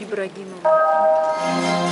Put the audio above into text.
Ибрагимова.